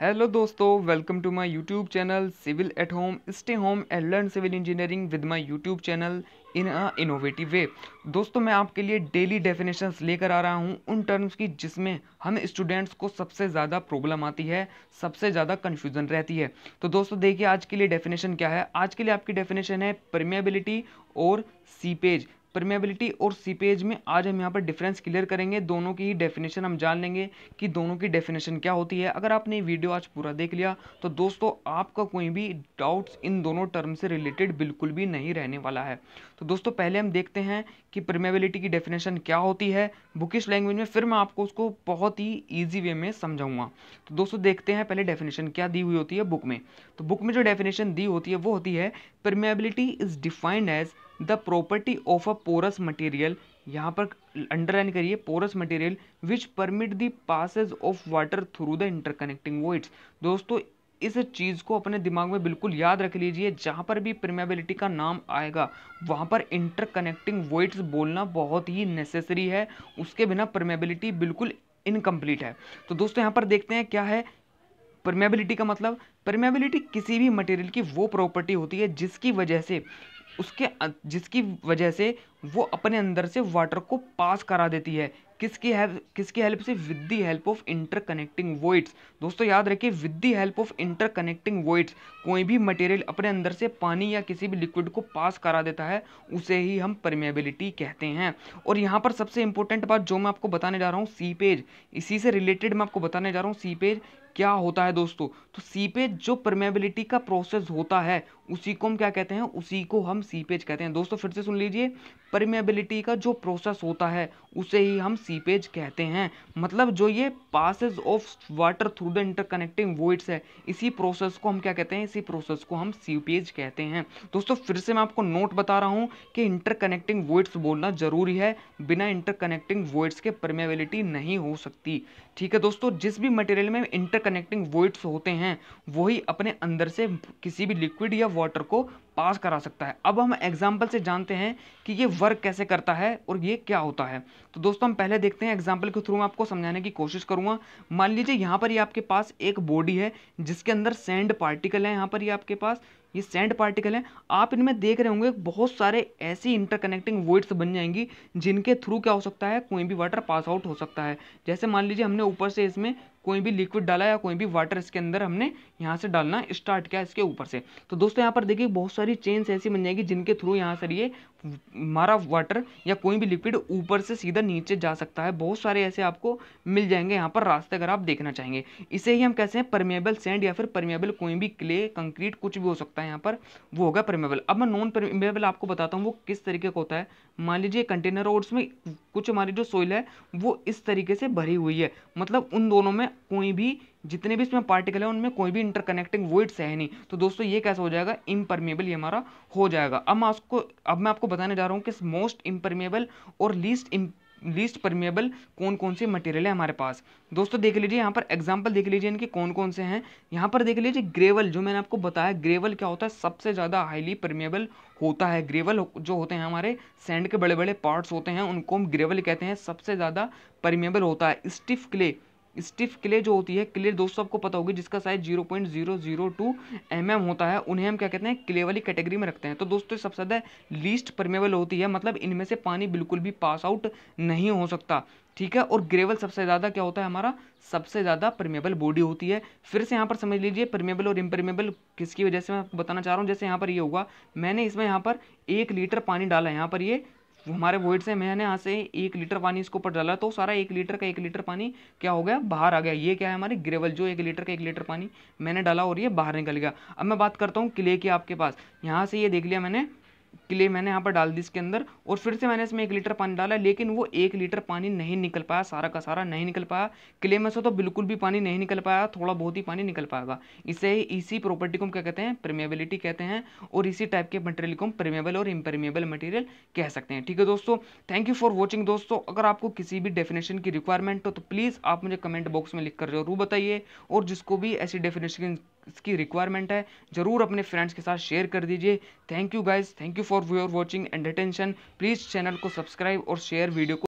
Hello दोस्तों welcome to my YouTube channel civil at home stay home and learn civil engineering with my YouTube channel in a innovative way दोस्तों, मैं आपके लिए daily definitions लेकर आ रहा हूँ, उन टर्म्स की जिसमें हम स्टूडेंट्स को सबसे ज़्यादा प्रॉब्लम आती है, सबसे ज़्यादा कन्फ्यूज़न रहती है। तो दोस्तों, देखिए आज के लिए डेफिनेशन क्या है? आज के लिए आपकी डेफिनेशन है परमेबिलिटी और सीपेज परमेबिलिटी और सीपेज में आज हम यहाँ पर डिफरेंस क्लियर करेंगे। दोनों की ही डेफिनेशन हम जान लेंगे कि दोनों की डेफिनेशन क्या होती है। अगर आपने वीडियो आज पूरा देख लिया तो दोस्तों आपका कोई भी डाउट्स इन दोनों टर्म से रिलेटेड बिल्कुल भी नहीं रहने वाला है। तो दोस्तों पहले हम देखते हैं कि परमेबिलिटी की डेफिनेशन क्या होती है। बुकिश लैंग्वेज में फिर मैं आपको उसको बहुत ही ईजी वे में समझाऊँगा। तो दोस्तों देखते हैं पहले डेफिनेशन क्या दी हुई होती है बुक में। तो बुक में जो डेफिनेशन दी होती है, वो होती है permeability is defined as the property of a porous material यहाँ पर अंडरलाइन करिए porous material which permit the passage of water through the interconnecting voids दोस्तों, इस चीज़ को अपने दिमाग में बिल्कुल याद रख लीजिए, जहाँ पर भी परमेबिलिटी का नाम आएगा, वहाँ पर इंटरकनेक्टिंग वॉइड्स बोलना बहुत ही नेसेसरी है। उसके बिना परमेबिलिटी बिल्कुल इनकम्प्लीट है। तो दोस्तों, यहाँ पर देखते हैं क्या है परमेबिलिटी का मतलब। परमेबिलिटी किसी भी मटेरियल की वो प्रॉपर्टी होती है जिसकी वजह से उसके जिसकी वजह से वो अपने अंदर से वाटर को पास करा देती है। किसकी हेल्प किसकी हेल्प से? With the help of inter connecting voids दोस्तों, याद रखिए with the help of inter connecting voids कोई भी मटेरियल अपने अंदर से पानी या किसी भी लिक्विड को पास करा देता है, उसे ही हम परमेबिलिटी कहते हैं। और यहाँ पर सबसे इंपॉर्टेंट बात जो मैं आपको बताने जा रहा हूँ सीपेज इसी से रिलेटेड मैं आपको बताने जा रहा हूँ सीपेज क्या होता है दोस्तों? तो सीपेज जो परमेबिलिटी का प्रोसेस होता है, उसी को हम क्या कहते हैं? उसी को हम सीपेज कहते हैं। दोस्तों, फिर से सुन लीजिए। परमेबिलिटी का जो प्रोसेस होता है, उसे ही हम सीपेज कहते हैं। मतलब जो ये passage of water through the interconnecting voids है, इसी प्रोसेस को हम क्या कहते हैं? इसी प्रोसेस को हम सीपेज कहते हैं। दोस्तों, फिर से मैं आपको नोट बता रहा हूँ कि इंटरकनेक्टिंग वॉइड्स बोलना ज़रूरी है। बिना इंटरकनेक्टिंग वॉइड्स के परमेबिलिटी नहीं हो सकती। ठीक है दोस्तों, जिस भी मटेरियल में इंटरकनेक्टिंग वॉइड्स होते हैं, वही अपने अंदर से किसी भी लिक्विड या वाटर को पास करा सकता है। अब हम एग्ज़ाम्पल से जानते हैं कि ये वर्क कैसे करता है और ये क्या होता है। तो दोस्तों, हम पहले देखते हैं एग्ज़ाम्पल के थ्रू मैं आपको समझाने की कोशिश करूँगा। मान लीजिए यहाँ पर ये आपके पास एक बॉडी है, जिसके अंदर सैंड पार्टिकल है यहाँ पर ये आपके पास। ये सैंड पार्टिकल है। आप इनमें देख रहे होंगे बहुत सारे ऐसी इंटरकनेक्टिंग वॉइड्स बन जाएँगी, जिनके थ्रू क्या हो सकता है? कोई भी वाटर पास आउट हो सकता है। जैसे मान लीजिए हमने ऊपर से इसमें कोई भी लिक्विड डाला या कोई भी वाटर इसके अंदर हमने यहाँ से डालना स्टार्ट किया इसके ऊपर से। तो दोस्तों, यहाँ पर देखिए, बहुत सारी चेन्स ऐसी बन जाएगी जिनके थ्रू यहाँ से ये हमारा वाटर या कोई भी लिक्विड ऊपर से सीधा नीचे जा सकता है। बहुत सारे ऐसे आपको मिल जाएँगे यहाँ पर रास्ते अगर आप देखना चाहेंगे। इसे ही हम कैसे हैं परमेबल सेंड या फिर परमेबल कोई भी क्ले कंक्रीट कुछ भी हो सकता है यहाँ पर। वो होगा परमेबल अब मैं नॉन परमेबल आपको बताता हूँ, वो किस तरीके का होता है। मान लीजिए कंटेनर और उसमें कुछ हमारी जो सोइल है, वो इस तरीके से भरी हुई है। मतलब उन दोनों में कोई भी, जितने भी इसमें पार्टिकल है, उनमें कोई भी इंटरकनेक्टिंग वोइड्स है नहीं। तो दोस्तों, ये कैसा हो जाएगा? इम्परमेबल ये हमारा हो जाएगा। अब मैं आपको, अब मैं आपको बताने जा रहा हूँ कि मोस्ट इम्परमेबल और लीस्ट लीस्ट परमेबल कौन कौन से मटेरियल है हमारे पास। दोस्तों, देख लीजिए, यहाँ पर एग्जांपल देख लीजिए इनके कौन कौन से हैं। यहाँ पर देख लीजिए ग्रेवल जो मैंने आपको बताया ग्रेवल क्या होता है? सबसे ज़्यादा हाईली परमेबल होता है। ग्रेवल जो होते हैं हमारे सैंड के बड़े बड़े पार्ट्स होते हैं, उनको हम ग्रेवल कहते हैं। सबसे ज़्यादा परमेबल होता है। स्टिफ क्ले स्टिफ क्ले जो होती है क्ले दोस्तों आपको पता होगी, जिसका size zero point zero zero two m m होता है, उन्हें हम क्या कहते हैं क्ले वाली कैटेगरी में रखते हैं। तो दोस्तों सबसे ज़्यादा लीस्ट परमेबल होती है मतलब इनमें से पानी बिल्कुल भी पास आउट नहीं हो सकता, ठीक है? और ग्रेवल सबसे ज़्यादा क्या होता है, हमारा सबसे ज़्यादा परमेबल बॉडी होती है। फिर से यहाँ पर समझ लीजिए परमेबल और इम्परमेबल किसकी वजह से मैं आपको बताना चाह रहा हूँ? जैसे यहाँ पर ये यह होगा मैंने इसमें यहाँ पर एक लीटर पानी डाला है, यहाँ पर ये हमारे वोइड से मैंने यहाँ से एक लीटर पानी इसके ऊपर डाला तो सारा एक लीटर का एक लीटर पानी क्या हो गया? बाहर आ गया। ये क्या है हमारे ग्रेवल जो एक लीटर का एक लीटर पानी मैंने डाला और ये बाहर निकल गया। अब मैं बात करता हूँ किले की आपके पास। यहाँ से ये देख लिया मैंने क्ले मैंने यहाँ पर डाल दी इसके अंदर, और फिर से मैंने इसमें एक लीटर पानी डाला, लेकिन वो एक लीटर पानी नहीं निकल पाया, सारा का सारा नहीं निकल पाया। क्ले में से तो बिल्कुल भी पानी नहीं निकल पाया, थोड़ा बहुत ही पानी निकल पाएगा। इसे इसी प्रॉपर्टी को हम क्या कहते हैं? परमेबिलिटी कहते हैं, और इसी टाइप के मटेरियल को हम परमेबल और इम्परमेबल मटेरियल कह सकते हैं। ठीक है दोस्तों थैंक यू फॉर वॉचिंग दोस्तों। अगर आपको किसी भी डेफिनेशन की रिक्वायरमेंट हो तो प्लीज़ आप मुझे कमेंट बॉक्स में लिख कर ज़रूर बताइए, और जिसको भी ऐसी डेफिनेशन की रिक्वायरमेंट है, ज़रूर अपने फ्रेंड्स के साथ शेयर कर दीजिए। Thank you guys thank you for your watching and attention please channel को सब्सक्राइब और शेयर वीडियो को